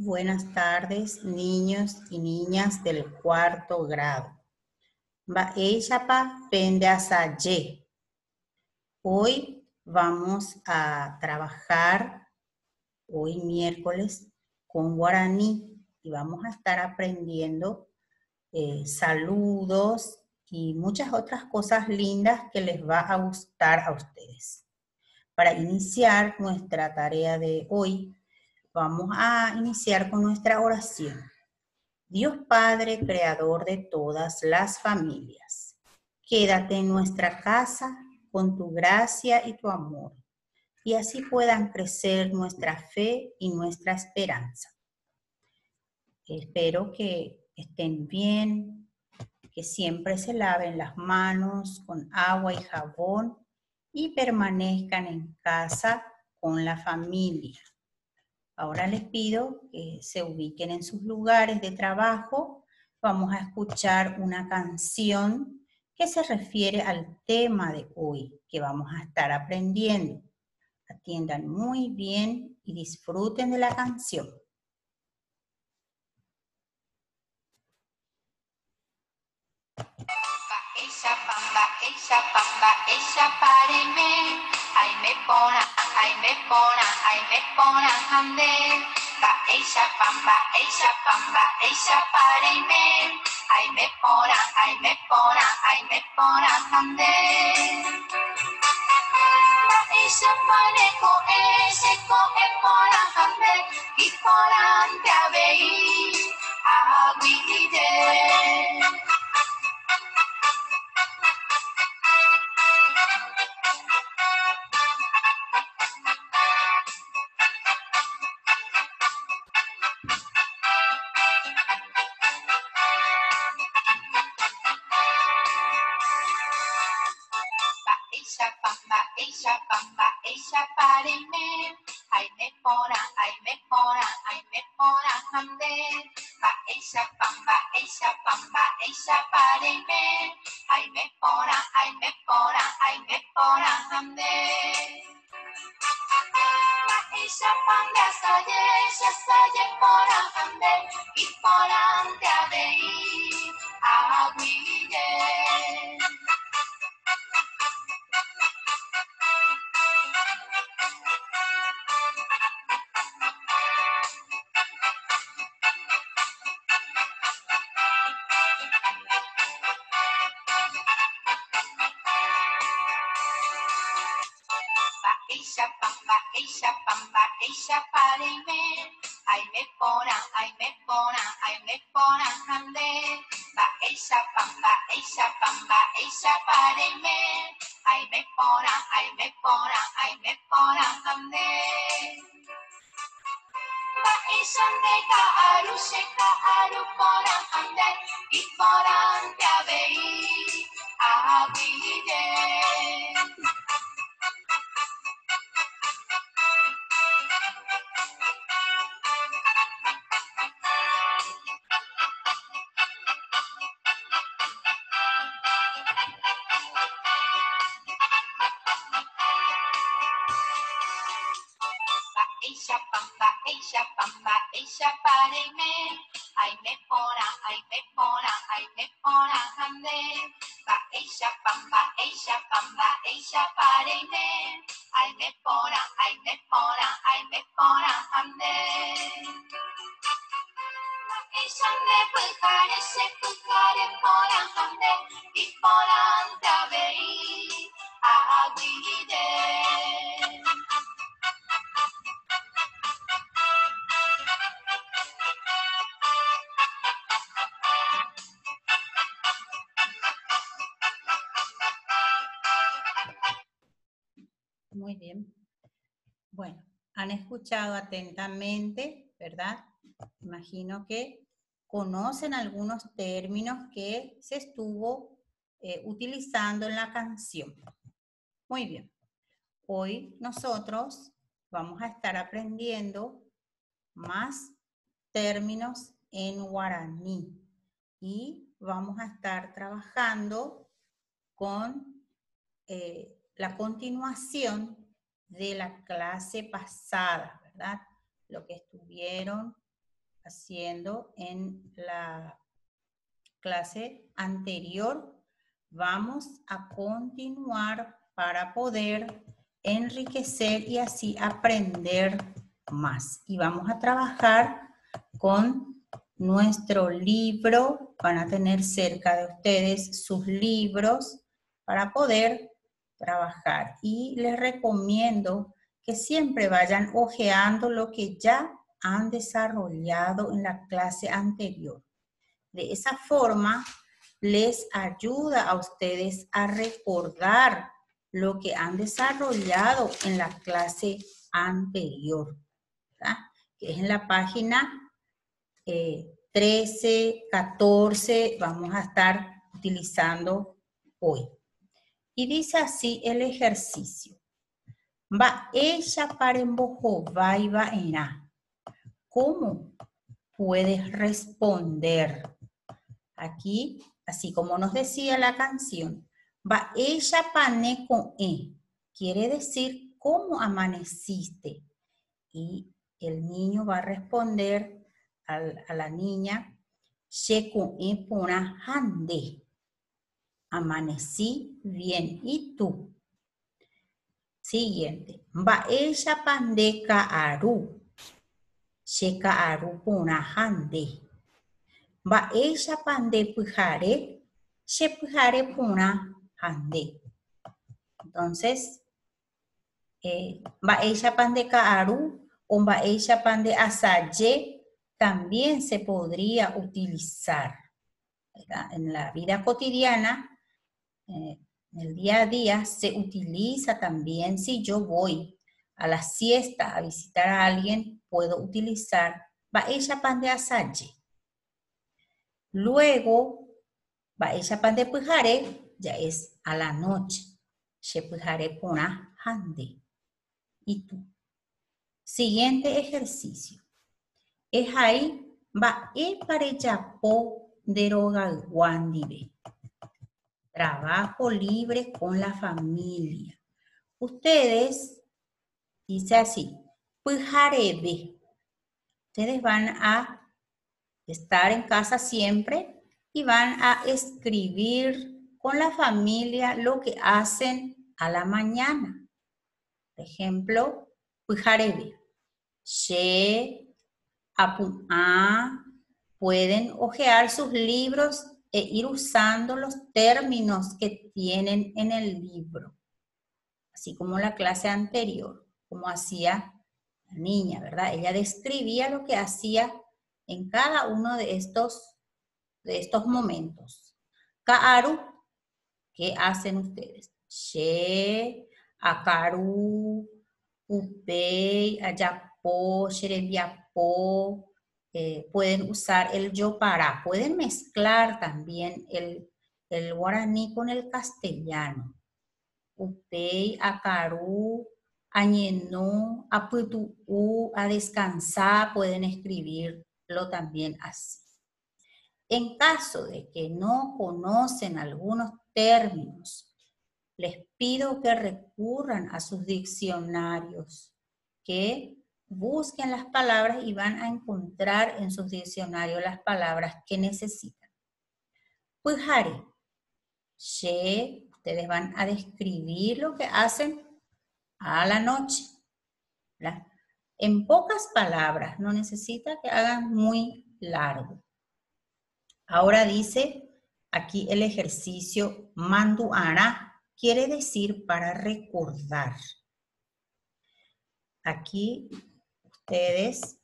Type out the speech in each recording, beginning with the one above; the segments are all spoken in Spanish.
Buenas tardes, niños y niñas del cuarto grado. Hoy vamos a trabajar, hoy miércoles, con guaraní y vamos a estar aprendiendo eh, saludos y muchas otras cosas lindas que les va a gustar a ustedes. Para iniciar nuestra tarea de hoy, Vamos a iniciar con nuestra oración. Dios Padre, Creador de todas las familias, quédate en nuestra casa con tu gracia y tu amor, y así puedan crecer nuestra fe y nuestra esperanza. Espero que estén bien, que siempre se laven las manos con agua y jabón y permanezcan en casa con la familia. Ahora les pido que se ubiquen en sus lugares de trabajo. Vamos a escuchar una canción que se refiere al tema de hoy que vamos a estar aprendiendo. Atiendan muy bien y disfruten de la canción. Pamba, pamba, aimepona, aimepona, aimepona jande. Ba eisa pamba, eisa pamba, eisa pareime. Aimepona, aimepona, aimepona jande. Ba eisa pareko, eseko, epona jande. Giporan te abei, agui ay me pona, ay me pona, ay me pona hande. Ba ella pamba, ella pamba, ella pareme, ay me pona, ay me pona, ay me pona hande. Pona hande, y Muy bien. Bueno, han escuchado atentamente, ¿verdad? Imagino que conocen algunos términos que se estuvo eh, utilizando en la canción. Muy bien. Hoy nosotros vamos a estar aprendiendo más términos en guaraní y vamos a estar trabajando con eh, la continuación de la clase pasada, ¿verdad? Lo que estuvieron haciendo en la clase anterior, vamos a continuar para poder enriquecer y así aprender más. Y vamos a trabajar con nuestro libro. Van a tener cerca de ustedes sus libros para poder trabajar. Y les recomiendo que siempre vayan hojeando lo que ya han desarrollado en la clase anterior. De esa forma, les ayuda a ustedes a recordar lo que han desarrollado en la clase anterior, es en la página 13, eh, 14, vamos a estar utilizando hoy. Y dice así el ejercicio. Va ella para embojo, va y va en a. ¿Cómo puedes responder? Aquí, así como nos decía la canción, va ella pane con e. Quiere decir, ¿cómo amaneciste? Y el niño va a responder a, la niña, she con e hande. Amanecí bien. ¿Y tú? Siguiente. Va ella pande aru. She aru pona hande. Va ella pande pujare. She pujare pona hande. Entonces, eh, ella pan de kaaru o ella pan de asaye también se podría utilizar. En la vida cotidiana, eh, en el día a día, se utiliza también si yo voy a la siesta a visitar a alguien, puedo utilizar pan de asaye. Luego, pan de pujare ya es a la noche. Se pujare pona hande y tú. Siguiente ejercicio. Es ahí va e parechapo deroga guandive. Trabajo libre con la familia. Ustedes, dice así, pujarebe. Ustedes van a estar en casa siempre y van a escribir con la familia lo que hacen a la mañana. Por ejemplo, pujarebe. She, a, pueden ojear sus libros e ir usando los términos que tienen en el libro. Así como la clase anterior, como hacía la niña, ¿verdad? Ella describía lo que hacía en cada uno de estos, de estos momentos. Kaaru, ¿qué hacen ustedes? She, Akaru, Upei, Ayapo, Sherebiapo, eh, pueden usar el yo para, pueden mezclar también el, el guaraní con el castellano. Upei, Akaru, Añenú, Aputu, a descansar, pueden escribirlo también así. En caso de que no conocen algunos términos les pido que recurran a sus diccionarios, que busquen las palabras y van a encontrar en sus diccionarios las palabras que necesitan. Pujare, she, ustedes van a describir lo que hacen a la noche. En pocas palabras, no necesita que hagan muy largo. Ahora dice aquí el ejercicio manduara quiere decir para recordar. Aquí ustedes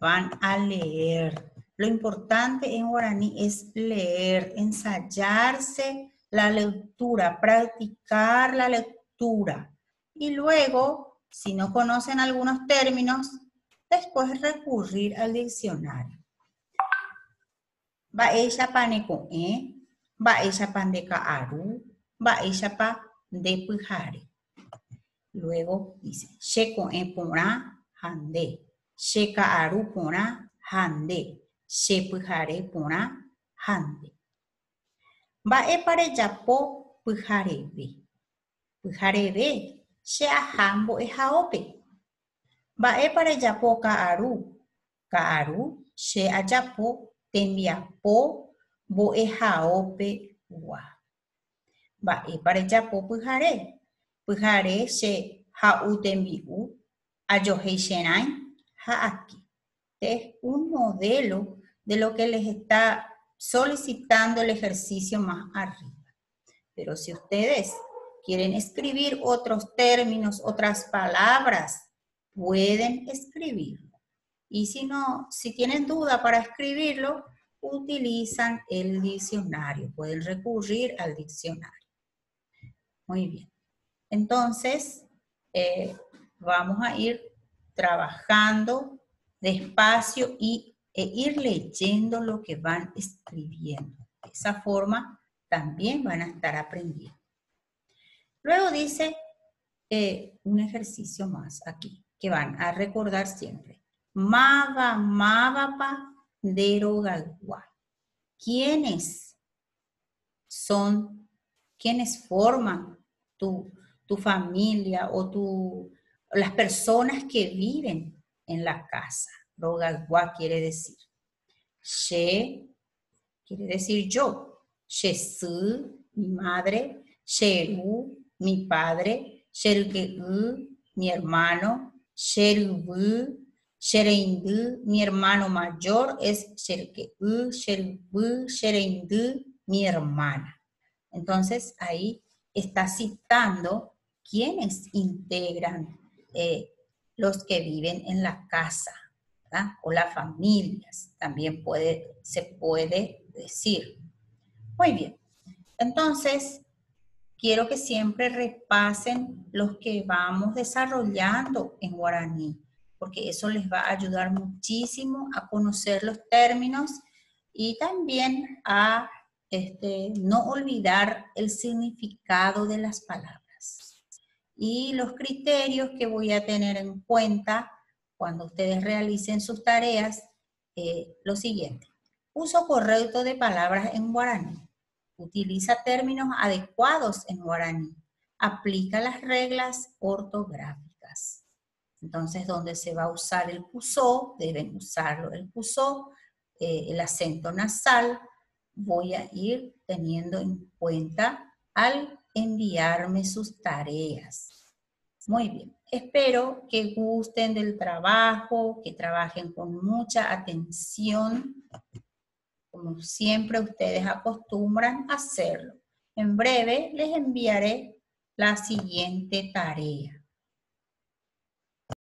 van a leer. Lo importante en guaraní es leer, ensayarse la lectura, practicar la lectura. Y luego, si no conocen algunos términos, después recurrir al diccionario. Va ella paneco, ¿eh? Va ella pandeca aru, pa de pujare. Luego dice, sheko e pora hande, sheka aru pora hande, she pujare pora hande. Va e pare japo pujarebe. Pujarebe, she ahambo e haope. Va e pare japo ka aru, ka aru, she ayapo, tembiapo, bo ejaope ua. Va, e para japo pyhare. Pyhare she ha'u tembi'u, ajohei cherãi, ha aquí. Este es un modelo de lo que les está solicitando el ejercicio más arriba. Pero si ustedes quieren escribir otros términos, otras palabras, pueden escribirlo. Y si no, si tienen duda para escribirlo, utilizan el diccionario, pueden recurrir al diccionario. Muy bien. Entonces, eh, vamos a ir trabajando despacio y, e ir leyendo lo que van escribiendo. De esa forma también van a estar aprendiendo. Luego dice eh, un ejercicio más aquí, que van a recordar siempre. Mava, mavapa, derogalwa. ¿Quiénes son, quiénes forman tu, tu familia o tu, las personas que viven en la casa? Rogalwa quiere decir. She quiere decir yo. Shesu, mi madre, Sheru, mi padre, mi hermano, Sherubu, Shereindu, mi hermano mayor es Shergeu, Sherubu, Shereindu, mi hermana. Entonces ahí está citando quienes integran eh, los que viven en la casa o las familias, también puede, se puede decir. Muy bien. Entonces, quiero que siempre repasen los que vamos desarrollando en guaraní, porque eso les va a ayudar muchísimo a conocer los términos y también a este, no olvidar el significado de las palabras. Y los criterios que voy a tener en cuenta cuando ustedes realicen sus tareas, eh, lo siguiente. Uso correcto de palabras en guaraní. Utiliza términos adecuados en guaraní. Aplica las reglas ortográficas. Entonces, donde se va a usar el pusó, deben usarlo el pusó, eh, el acento nasal, voy a ir teniendo en cuenta al enviarme sus tareas. Muy bien, espero que gusten del trabajo, que trabajen con mucha atención como siempre ustedes acostumbran hacerlo. En breve les enviaré la siguiente tarea.